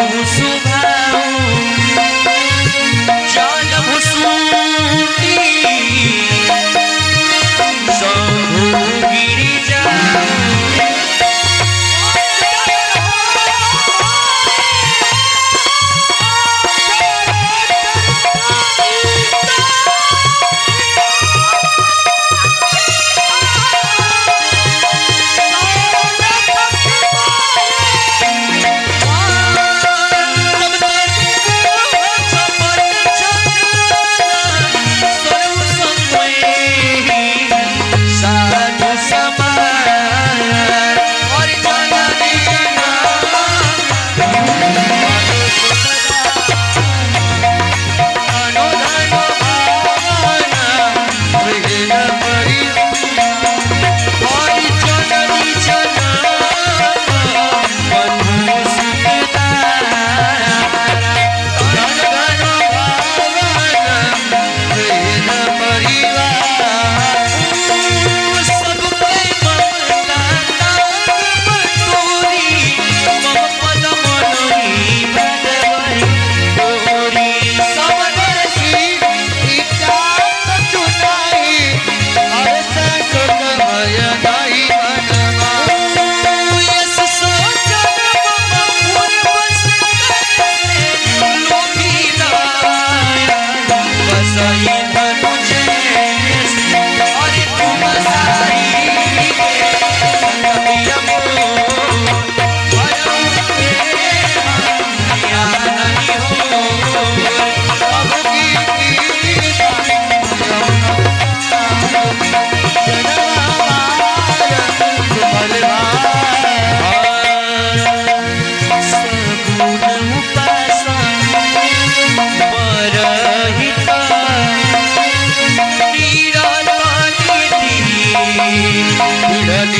Como se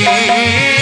रे